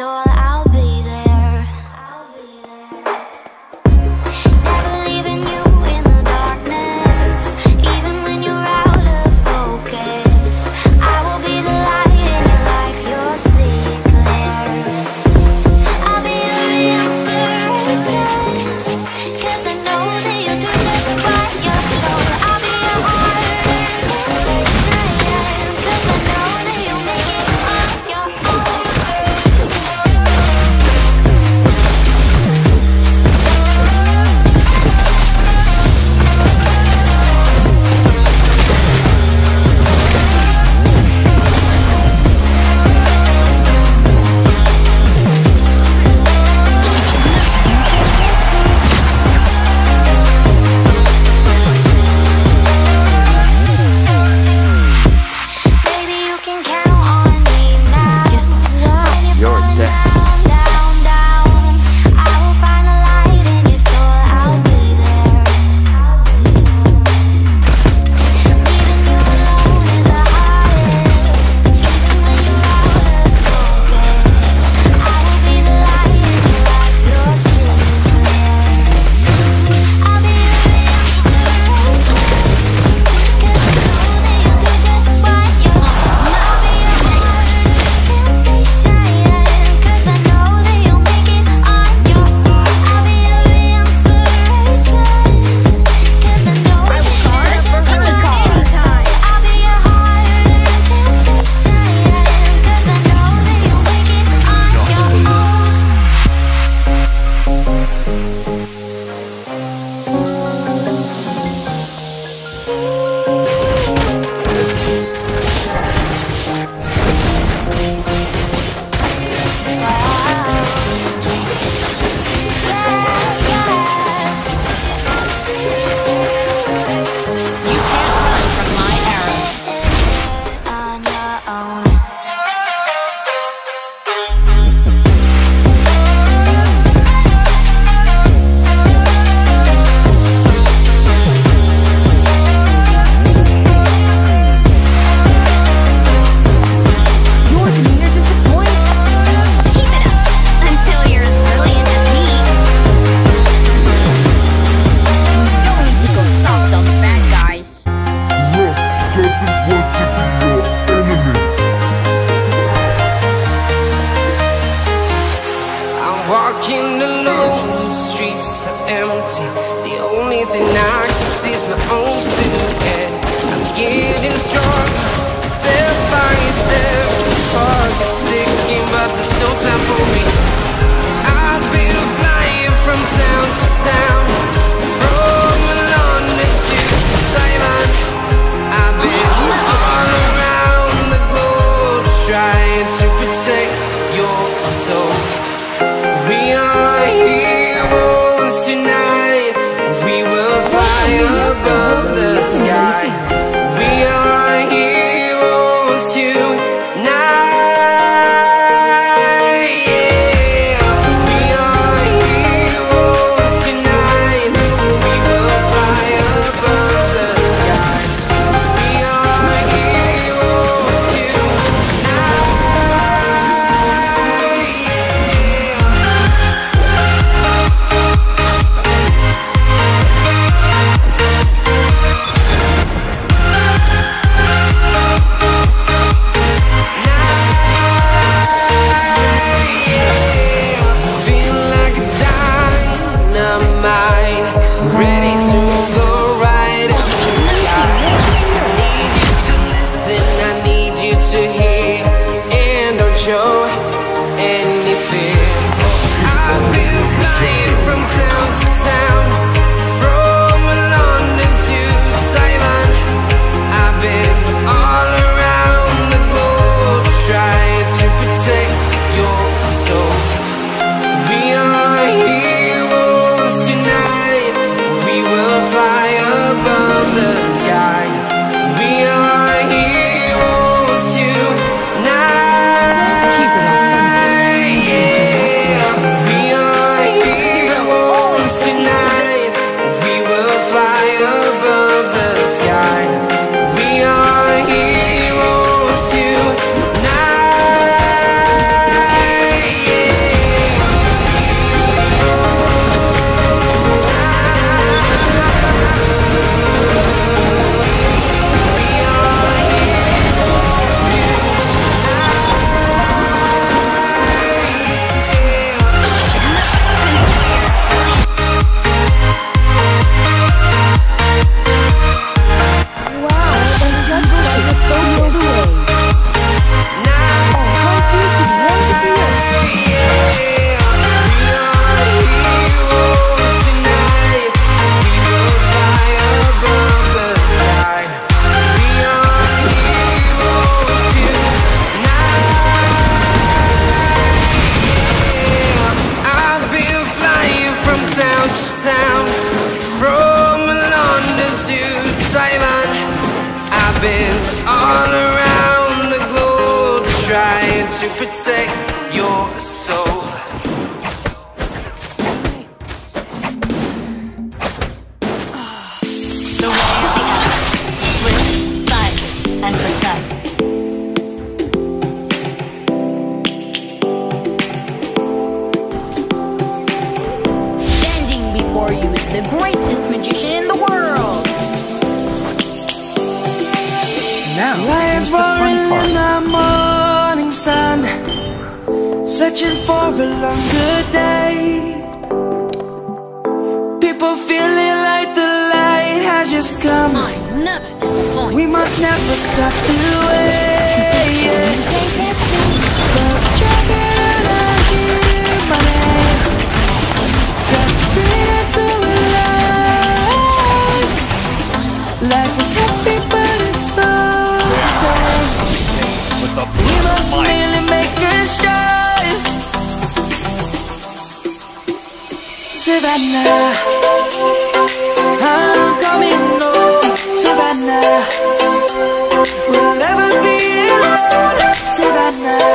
light in sound From London to Taiwan. I've been all around the globe Trying to protect your soul. Standing before you is the greatest magician in the world. Now, Lions the fun roaring part. in the morning sun, searching for a longer day. People feeling like the light has just come. I never disappoint. We must never stop the way. A We must really make a start. Savannah, I'm coming home. Savannah, we'll never be alone. Savannah,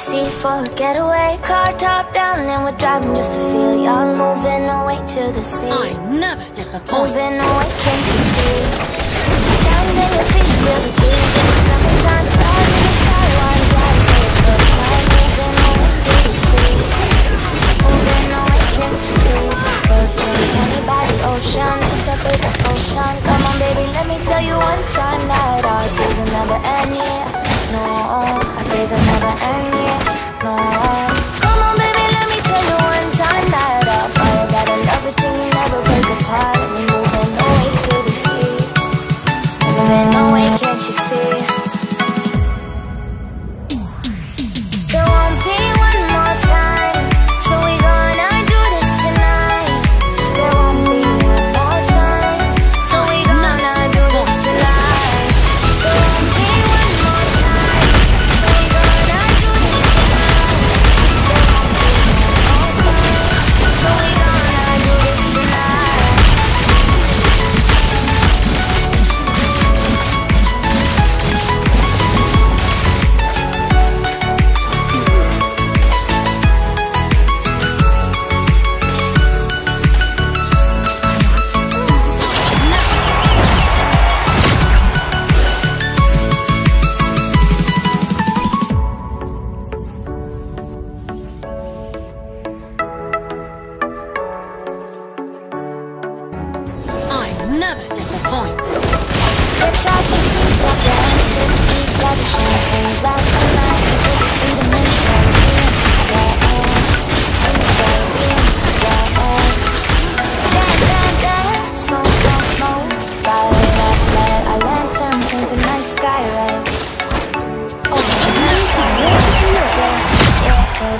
sea for a getaway Car top down and we're driving just to feel young. Moving away to the sea. I never disappoint. Moving away, can't you see? Sound your feet really Summertime stars in the sky Moving to the sea. Moving away, ocean It's a ocean. Come on baby, let me tell you one time That our days are never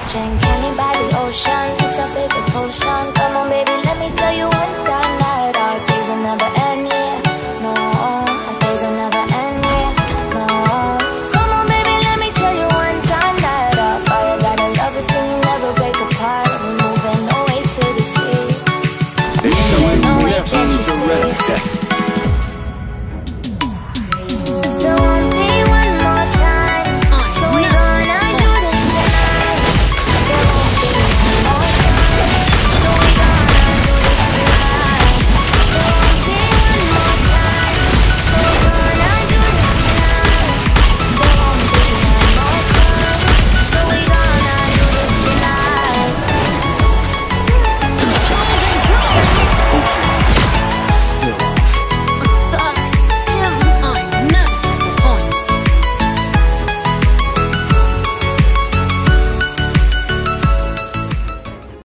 searching, can you buy the ocean?